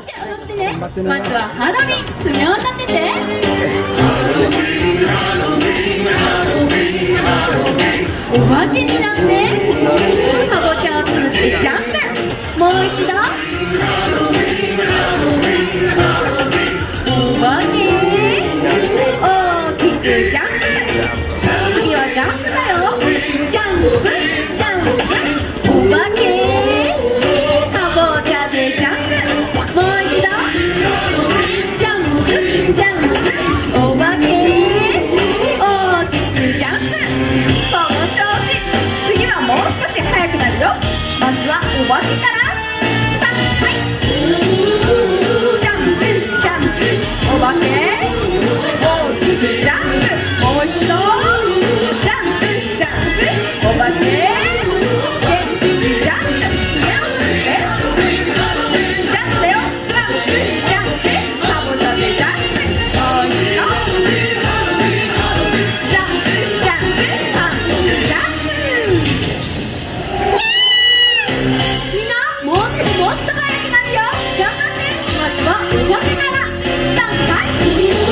って踊ってね。まずはハロウィン爪を立てて。お化けになって。サボちゃを潰してジャンプ。もう一度。お化け。大きくジャンプ。次はジャンプ。¡Quítala! 頑張って。まずは表から。3回